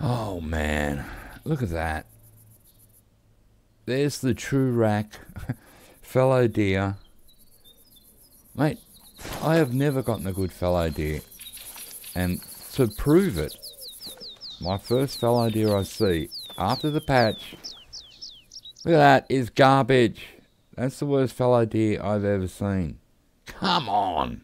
Oh man, look at that. There's the Trurac, fallow deer. Mate, I have never gotten a good fallow deer. And to prove it, my first fallow deer I see after the patch, look at that, is garbage. That's the worst fallow deer I've ever seen. Come on.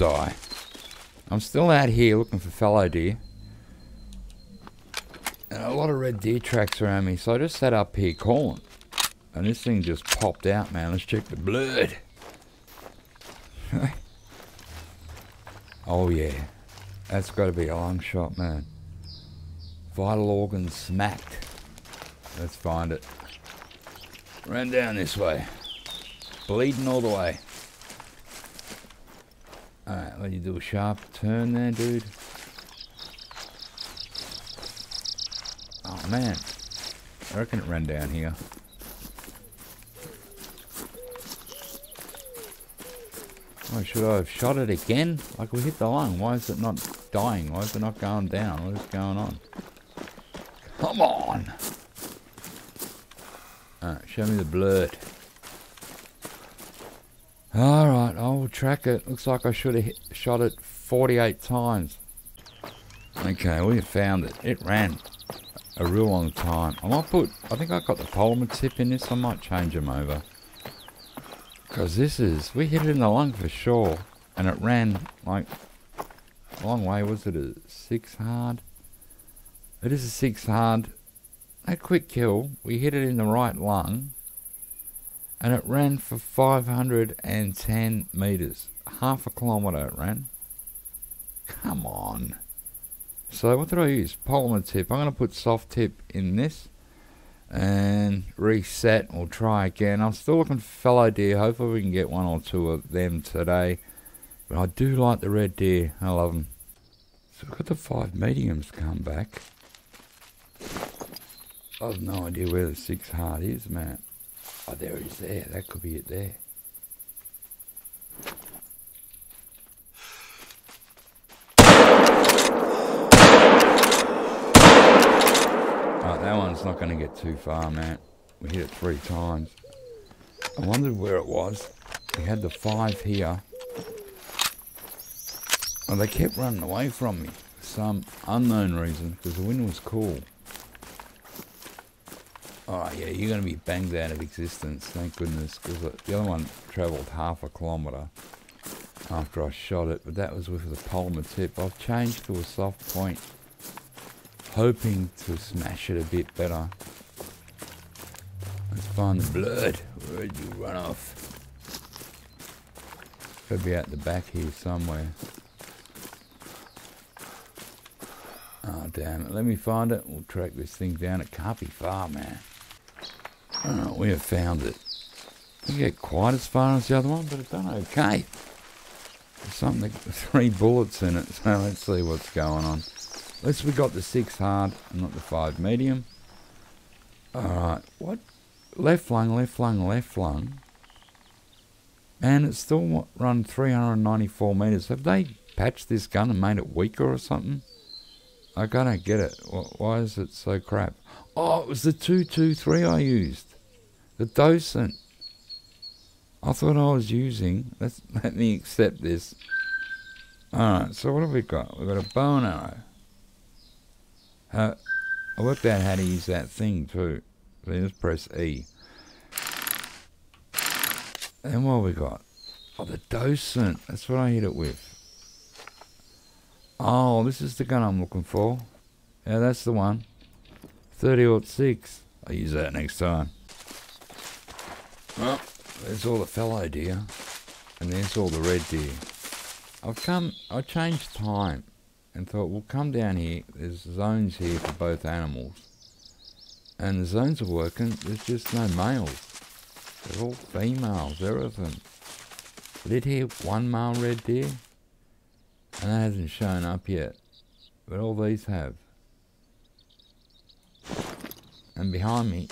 Die. I'm still out here looking for fallow deer. And a lot of red deer tracks around me, so I just sat up here calling. And this thing just popped out, man. Let's check the blood. oh, yeah. That's got to be a long shot, man. Vital organs smacked. Let's find it. Ran down this way. Bleeding all the way. Alright, let you do a sharp turn there, dude. Oh man. I reckon it ran down here. Oh, should I have shot it again? Like we hit the lung. Why is it not dying? Why is it not going down? What is going on? Come on! Alright, show me the blood. Alright, I will track it. Looks like I should have shot it 48 times. Okay, we have found it. It ran a real long time. I might put, I think I got the polymer tip in this. I might change them over. Because this is, we hit it in the lung for sure. And it ran like a long way. Was it a six hard? It is a six hard. A quick kill. We hit it in the right lung and it ran for 510 meters. Half a kilometer it ran. Come on. So what did I use? Polymer tip. I'm going to put soft tip in this and reset. We'll try again. I'm still looking for fallow deer. Hopefully we can get one or two of them today. But I do like the red deer. I love them. So we've got the five mediums come back. I have no idea where the six hard is, man. Oh, there it is there. That could be it there. Oh, that one's not going to get too far, man. We hit it three times. I wondered where it was. We had the five here. Well, they kept running away from me for some unknown reason because the wind was cool. Oh yeah, you're going to be banged out of existence, thank goodness, because the other one travelled half a kilometre after I shot it, but that was with the polymer tip. I've changed to a soft point, hoping to smash it a bit better. Let's find the blood. Where'd you run off? Could be out the back here somewhere. Oh damn it, let me find it. We'll track this thing down. It can't be far, man. Alright, we have found it. Didn't get quite as far as the other one, but it's done okay. There's something, three bullets in it, so let's see what's going on. Least we got the six hard, and not the five medium. Alright, what? Left lung, left lung, left lung. And it's still run 394 meters. Have they patched this gun and made it weaker or something? I don't get it. Why is it so crap? Oh, it was the 223 I used. The docent. I thought I was using. Let's let me accept this. Alright, so what have we got? We've got a bow and arrow. Uh, I worked out how to use that thing too. So just press E. And what have we got? Oh, the docent. That's what I hit it with. Oh, this is the gun I'm looking for. Yeah, that's the one. 30 6. I'll use that next time. Well, there's all the fallow deer. And there's all the red deer. I've come, I changed time and thought we'll come down here. There's zones here for both animals. And the zones are working. There's just no males. They're all females, everything. Lit here, one male red deer. And that hasn't shown up yet. But all these have. And behind me,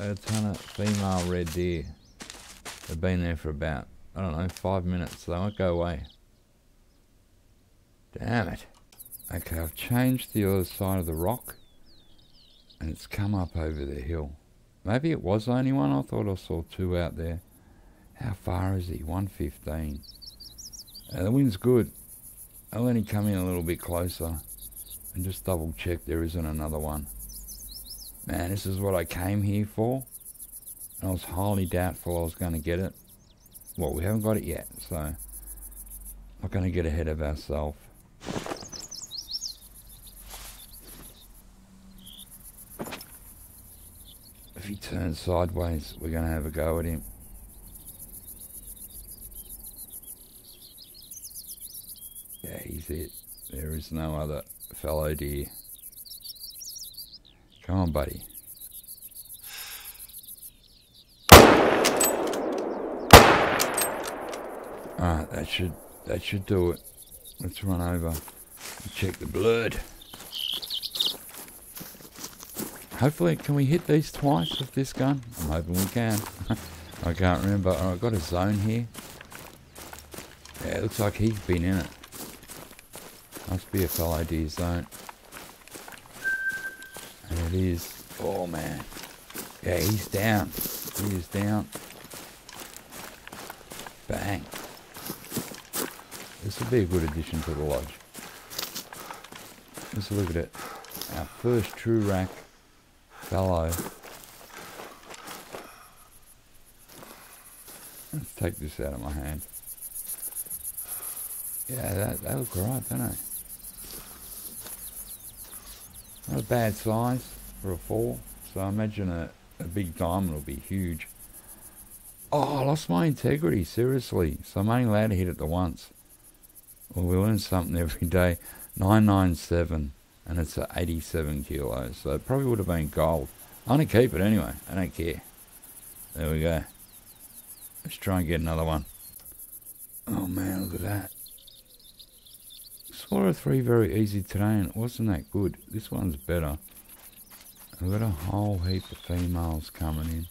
a ton of female red deer. They've been there for about, I don't know, five minutes. So they won't go away. Damn it. Okay, I've changed the other side of the rock. And it's come up over the hill. Maybe it was the only one. I thought I saw two out there. How far is he? 115. Uh, the wind's good. I'll only come in a little bit closer and just double check there isn't another one. Man, this is what I came here for. I was highly doubtful I was going to get it. Well, we haven't got it yet, so not going to get ahead of ourselves. If he turns sideways, we're going to have a go at him. Yeah, he's it. There is no other fallow deer. Come on, buddy. Alright, that should that should do it. Let's run over and check the blood. Hopefully, can we hit these twice with this gun? I'm hoping we can. I can't remember. Oh, I've got a zone here. Yeah, it looks like he's been in it. Must be a fallow deer zone. Is. Oh man. Yeah, he's down. He is down. Bang. This will be a good addition to the lodge. Let's look at it. Our first true rack fallow. Let's take this out of my hand. Yeah, that, that looks right, doesn't it? Not a bad size for a four. So I imagine a, a big diamond will be huge. Oh, I lost my integrity, seriously. So I'm only allowed to hit it the once. Well, we learn something every day. 997, and it's at 87 kilos. So it probably would have been gold. I'm going to keep it anyway. I don't care. There we go. Let's try and get another one. Oh man, look at that. A three very easy today and it wasn't that good. This one's better. I've got a whole heap of females coming in.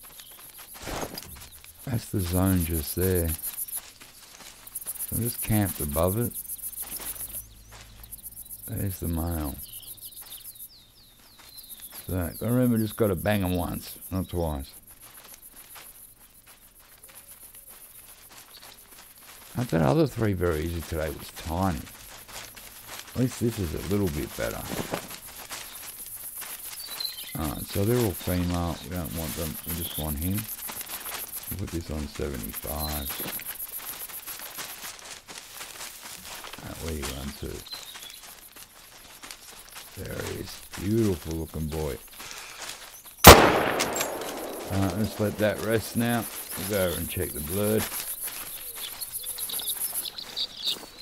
That's the zone just there. So I'm just camped above it. There's the male. So, remember, just got to bang them once, not twice. I that other three very easy today was tiny. At least this is a little bit better. So they're all female. We don't want them. We just want him. We'll put this on 75. Right, where you run to? There he is. Beautiful looking boy. Let's let that rest now. We'll go over and check the blood.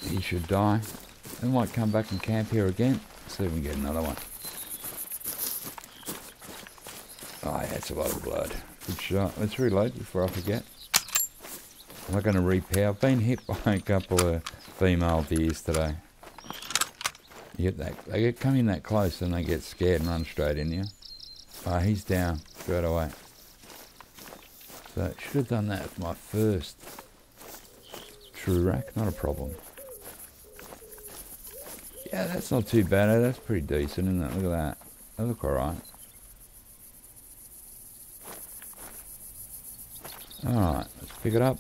He should die. We might come back and camp here again. See if we can get another one. Oh yeah, it's a lot of blood. Good shot. Let's reload before I forget. I'm not going to repair. I've been hit by a couple of female deers today. You get that, they get come in that close and they get scared and run straight in you. Oh, he's down straight away. So I should have done that with my first Trurac, not a problem. Yeah, that's not too bad. Eh? That's pretty decent, isn't it? Look at that. They look alright. Alright, let's pick it up.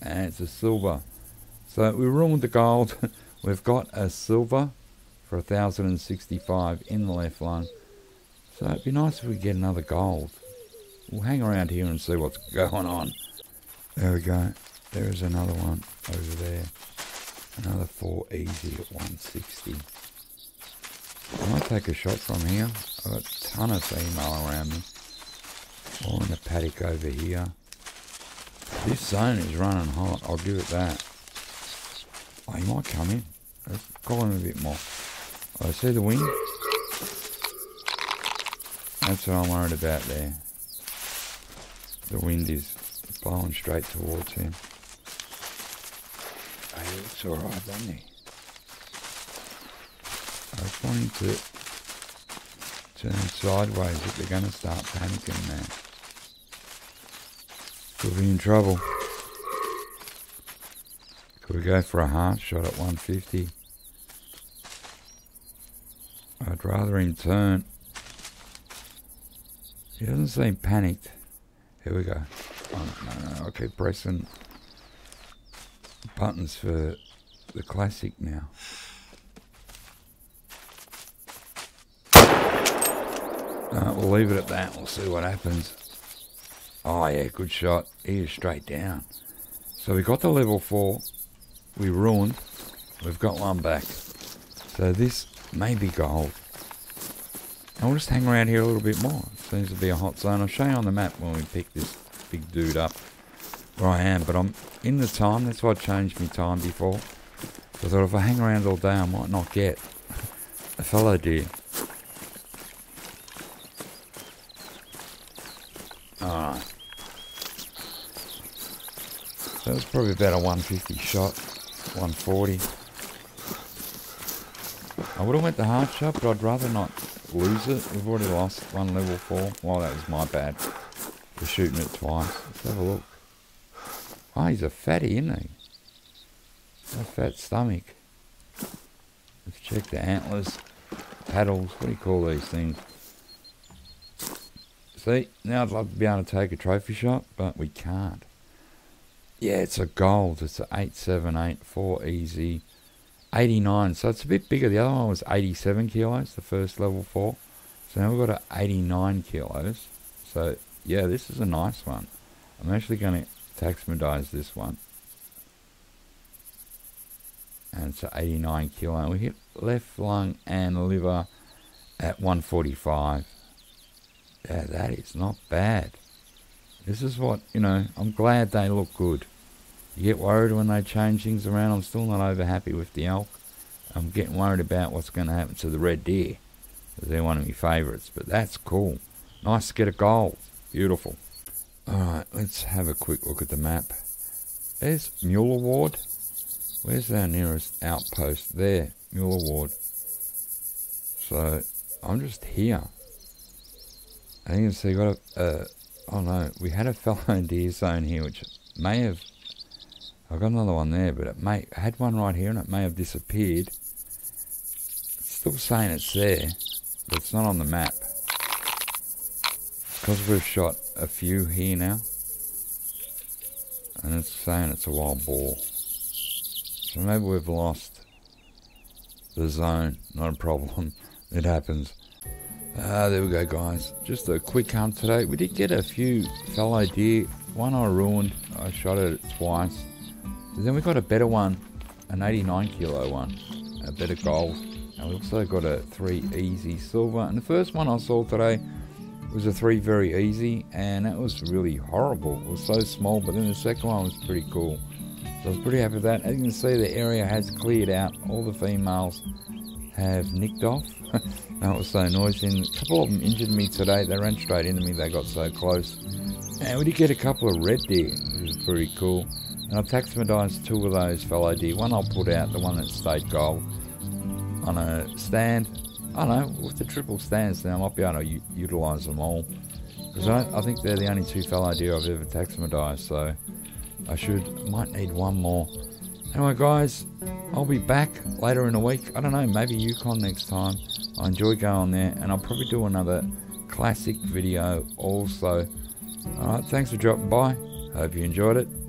And it's a silver. So we ruined the gold. We've got a silver for 1065 in the left lung. So it'd be nice if we get another gold. We'll hang around here and see what's going on. There we go. There is another one over there. Another four easy at 160. I might take a shot from here. I've got a ton of female around me. All in the paddock over here. This zone is running hot, I'll give it that. Oh, he might come in. Let's call him a bit more. I see the wind. That's what I'm worried about there. The wind is blowing straight towards him. he looks alright, doesn't he? I was wanting to turn sideways if they're going to start panicking now. Could be in trouble. Could we go for a heart shot at 150? I'd rather him turn. He doesn't seem panicked. Here we go. Oh, no, no, I'll keep pressing buttons for the classic now. Uh, we'll leave it at that. We'll see what happens. Oh yeah, good shot. He is straight down. So we got the level four. We ruined. We've got one back. So this may be gold. And we'll just hang around here a little bit more. Seems to be a hot zone. I'll show you on the map when we pick this big dude up where I am. But I'm in the time. That's why I changed my time before. I thought if I hang around all day, I might not get a fallow deer. Alright. So that's probably about a 150 shot. 140. I would have went the hard shot, but I'd rather not lose it. We've already lost one level 4. Well, that was my bad. For shooting it twice. Let's have a look. Oh, he's a fatty, isn't he? A fat stomach. Let's check the antlers. Paddles. What do you call these things? See, now I'd love to be able to take a trophy shot, but we can't. Yeah, it's a gold. It's an 8784 easy. 89, so it's a bit bigger. The other one was 87 kilos, the first level 4. So now we've got an 89 kilos. So, yeah, this is a nice one. I'm actually going to taxidermize this one. And it's an 89 kilo. We hit left lung and liver at 145. Yeah, that is not bad. This is what, you know, I'm glad they look good. You get worried when they change things around. I'm still not over happy with the elk. I'm getting worried about what's going to happen to the red deer. They're one of my favourites, but that's cool. Nice to get a goal. Beautiful. Alright, let's have a quick look at the map. There's Mueller Ward. Where's our nearest outpost? There, Mueller Ward. So, I'm just here. And you can see, got a, uh, oh no, we had a fallow deer zone here, which may have I've got another one there, but it may I had one right here and it may have disappeared. It's still saying it's there, but it's not on the map. Because we've shot a few here now. And it's saying it's a wild boar. So maybe we've lost the zone. Not a problem. It happens. Ah, there we go, guys. Just a quick hunt today. We did get a few fallow deer. One I ruined. I shot it twice. Then we got a better one, an 89 kilo one, a better gold. And we also got a 3 easy silver. And the first one I saw today was a 3 very easy, and that was really horrible. It was so small, but then the second one was pretty cool. So I was pretty happy with that. As you can see, the area has cleared out. All the females have nicked off. that was so noisy. And a couple of them injured me today. They ran straight into me. They got so close. And we did get a couple of red deer, which is pretty cool. And I've taxidermized two of those fallow deer. One I'll put out, the one that stayed gold, on a stand. I don't know, with the triple stands now, I might be able to u- utilise them all. Because I, I, think they're the only two fallow deer I've ever taxidermized, so I should, might need one more. Anyway, guys, I'll be back later in the week. I don't know, maybe Yukon next time. I enjoy going there, and I'll probably do another classic video also. Alright, thanks for dropping by. Hope you enjoyed it